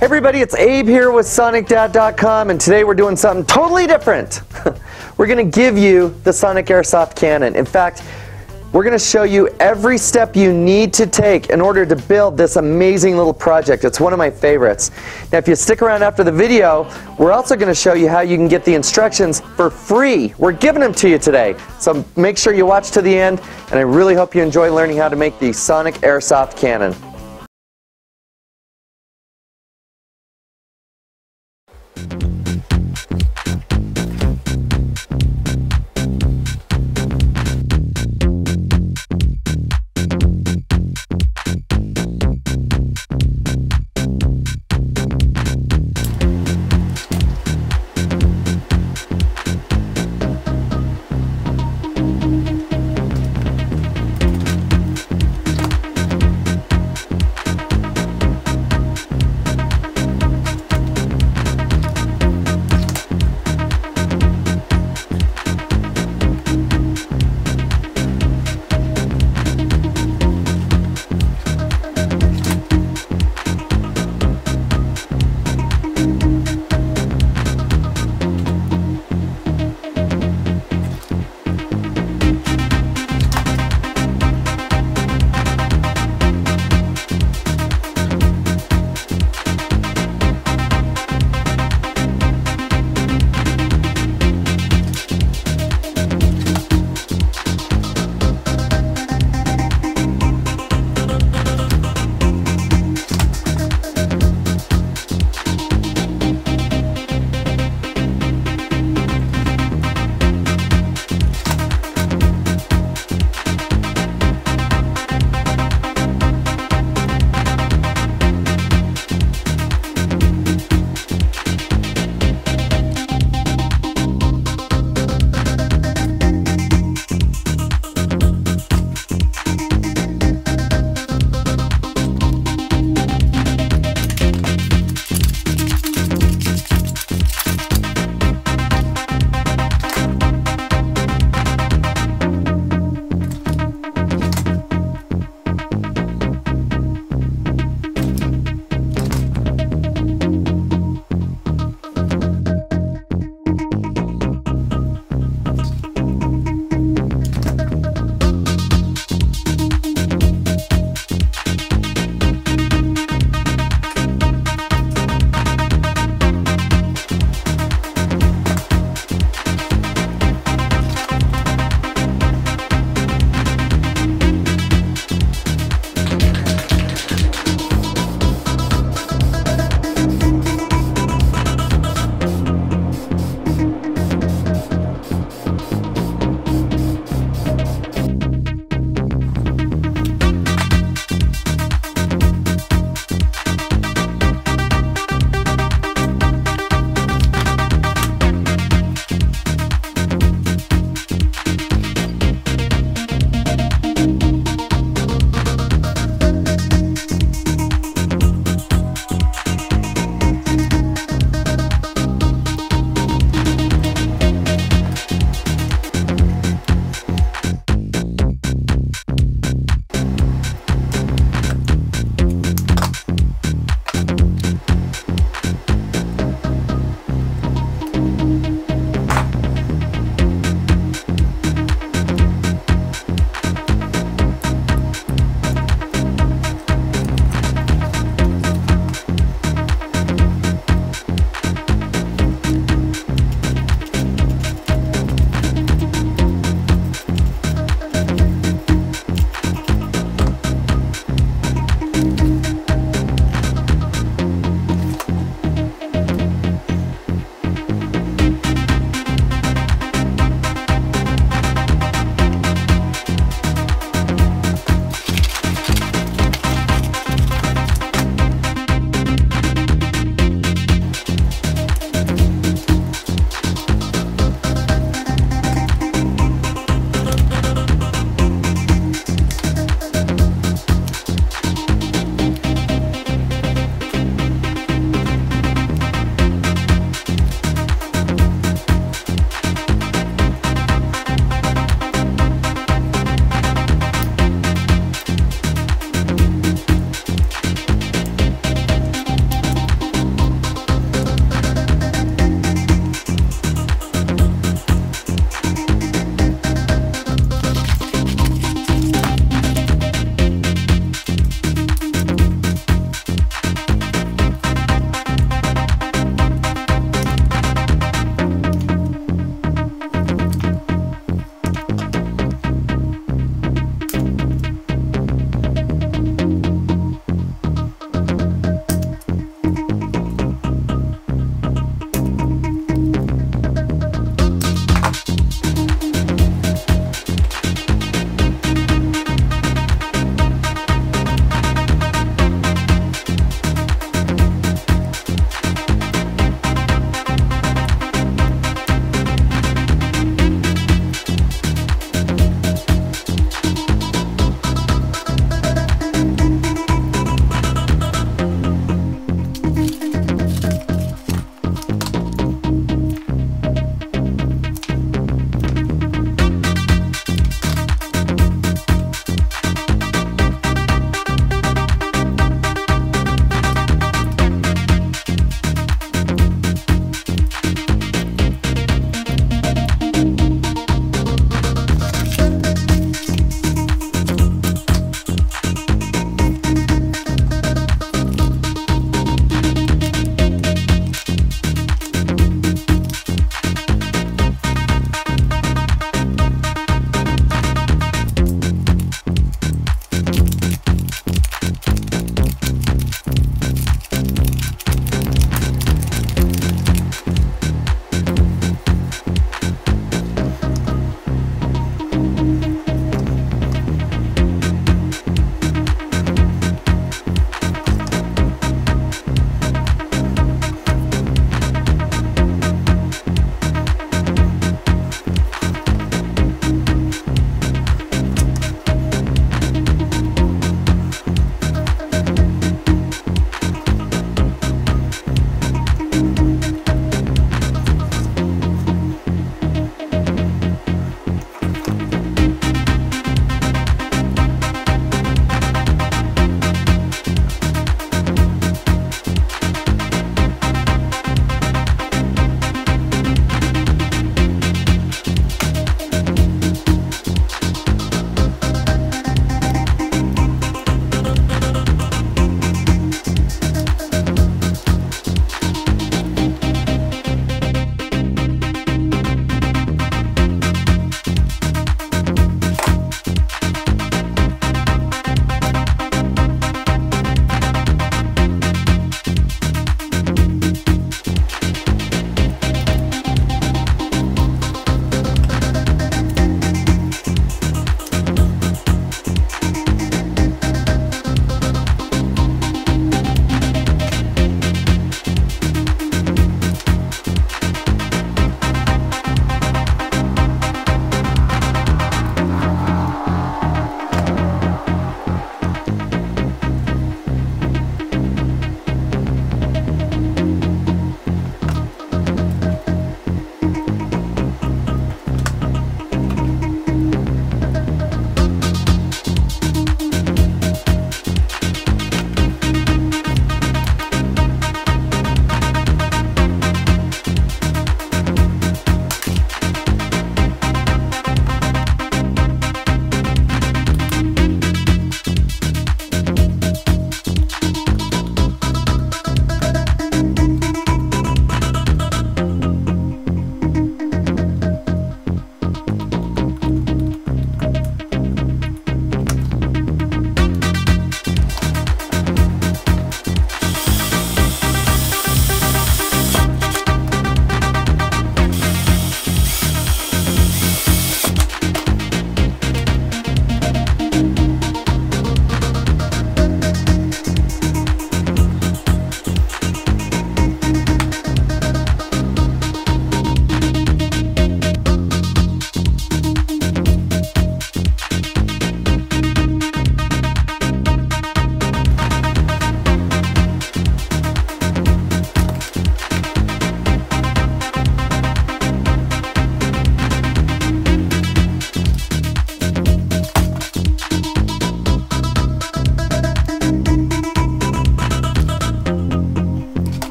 everybody, it's Abe here with SonicDad.com and today we're doing something totally different. we're going to give you the Sonic Airsoft Cannon. In fact, we're going to show you every step you need to take in order to build this amazing little project. It's one of my favorites. Now if you stick around after the video, we're also going to show you how you can get the instructions for free. We're giving them to you today. So make sure you watch to the end and I really hope you enjoy learning how to make the Sonic Airsoft Cannon.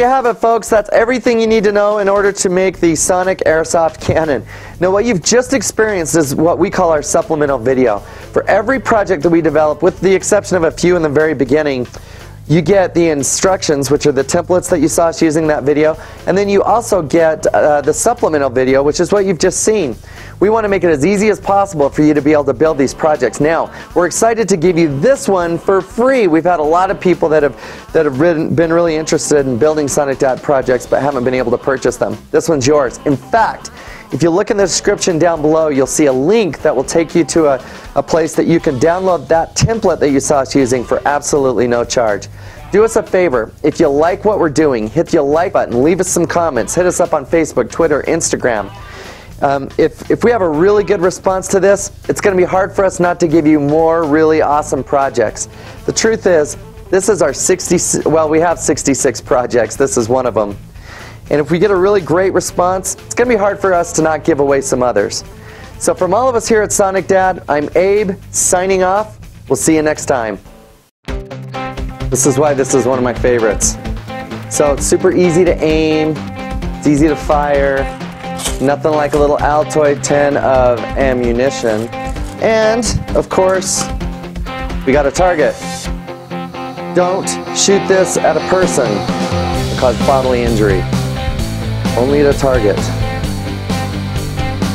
You have it, folks. That's everything you need to know in order to make the Sonic Airsoft Cannon. Now, what you've just experienced is what we call our supplemental video. For every project that we develop, with the exception of a few in the very beginning, you get the instructions, which are the templates that you saw us using that video, and then you also get uh, the supplemental video, which is what you've just seen. We want to make it as easy as possible for you to be able to build these projects. Now, we're excited to give you this one for free. We've had a lot of people that have that have been really interested in building Sonic Dad projects but haven't been able to purchase them. This one's yours. In fact, if you look in the description down below, you'll see a link that will take you to a, a place that you can download that template that you saw us using for absolutely no charge. Do us a favor. If you like what we're doing, hit the like button, leave us some comments, hit us up on Facebook, Twitter, Instagram. Um, if, if we have a really good response to this, it's going to be hard for us not to give you more really awesome projects. The truth is, this is our 60, well, we have 66 projects. This is one of them. And if we get a really great response, it's going to be hard for us to not give away some others. So from all of us here at Sonic Dad, I'm Abe, signing off. We'll see you next time. This is why this is one of my favorites. So it's super easy to aim, it's easy to fire, nothing like a little Altoid 10 of ammunition. And, of course, we got a target. Don't shoot this at a person. It cause bodily injury. Only at target.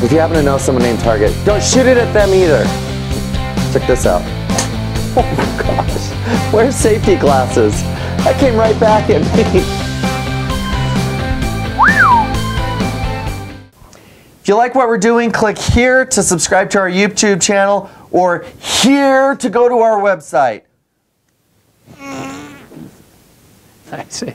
If you happen to know someone named Target, don't shoot it at them either. Check this out. Oh my gosh. Where's safety glasses? That came right back at me. If you like what we're doing, click here to subscribe to our YouTube channel or here to go to our website. I see.